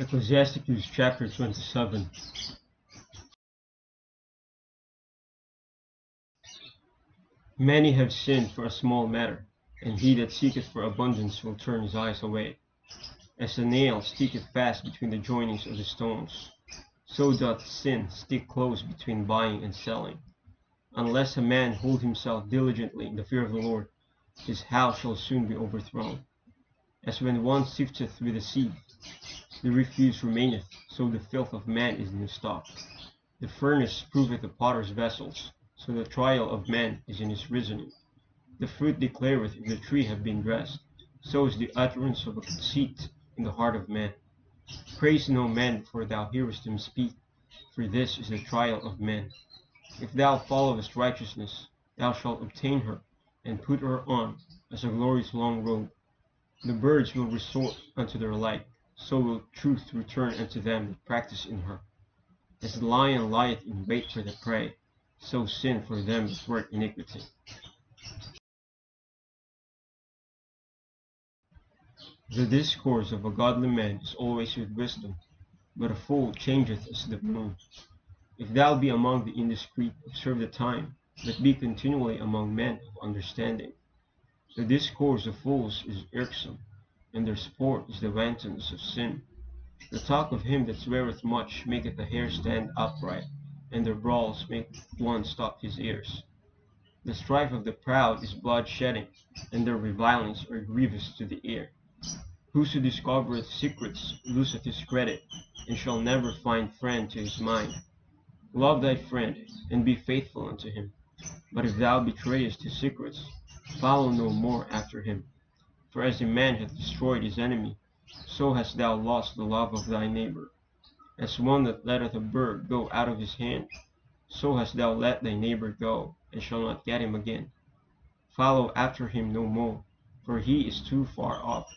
Ecclesiasticus chapter 27 Many have sinned for a small matter, and he that seeketh for abundance will turn his eyes away. As a nail sticketh fast between the joinings of the stones, so doth sin stick close between buying and selling. Unless a man hold himself diligently in the fear of the Lord, his house shall soon be overthrown. As when one sifteth with a sieve, the refuse remaineth, so the filth of man is in his stock. The furnace proveth the potter's vessels, so the trial of man is in his reasoning. The fruit declareth if the tree have been dressed, so is the utterance of a conceit in the heart of man. Praise no man for thou hearest him speak, for this is the trial of men. If thou followest righteousness, thou shalt obtain her, and put her on as a glorious long robe. The birds will resort unto their light, so will truth return unto them that practice in her. As the lion lieth in wait for the prey, so sin for them that work iniquity. The discourse of a godly man is always with wisdom, but a fool changeth as the moon. If thou be among the indiscreet, observe the time, but be continually among men of understanding. The discourse of fools is irksome, and their sport is the wantonness of sin. The talk of him that sweareth much maketh the hair stand upright, and their brawls make one stop his ears. The strife of the proud is blood shedding, and their revilings are grievous to the ear. Whoso discovereth secrets loseth his credit, and shall never find friend to his mind. Love thy friend, and be faithful unto him. But if thou betrayest his secrets, follow no more after him. For as a man hath destroyed his enemy, so hast thou lost the love of thy neighbor. As one that letteth a bird go out of his hand, so hast thou let thy neighbor go, and shall not get him again. Follow after him no more, for he is too far off.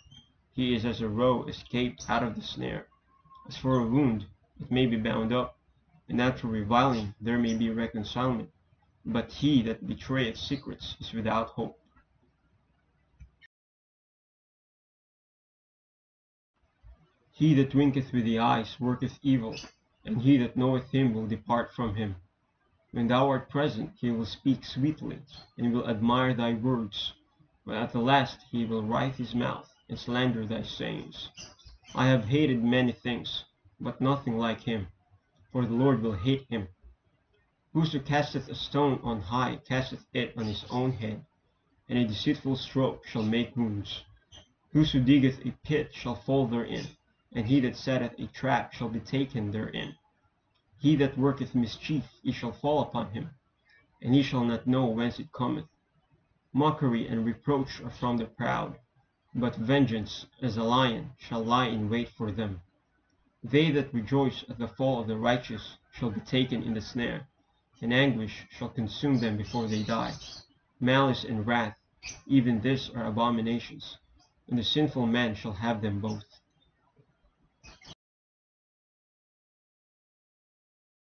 He is as a roe escaped out of the snare. As for a wound, it may be bound up, and after reviling there may be reconcilement. But he that betrayeth secrets is without hope. He that winketh with the eyes worketh evil, and he that knoweth him will depart from him. When thou art present, he will speak sweetly, and will admire thy words, but at the last he will writhe his mouth, and slander thy sayings. I have hated many things, but nothing like him, for the Lord will hate him. Whoso casteth a stone on high casteth it on his own head, and a deceitful stroke shall make wounds. Whoso diggeth a pit shall fall therein, and he that setteth a trap shall be taken therein. He that worketh mischief, it shall fall upon him, and he shall not know whence it cometh. Mockery and reproach are from the proud, but vengeance, as a lion, shall lie in wait for them. They that rejoice at the fall of the righteous shall be taken in the snare, and anguish shall consume them before they die. Malice and wrath, even this are abominations, and the sinful man shall have them both.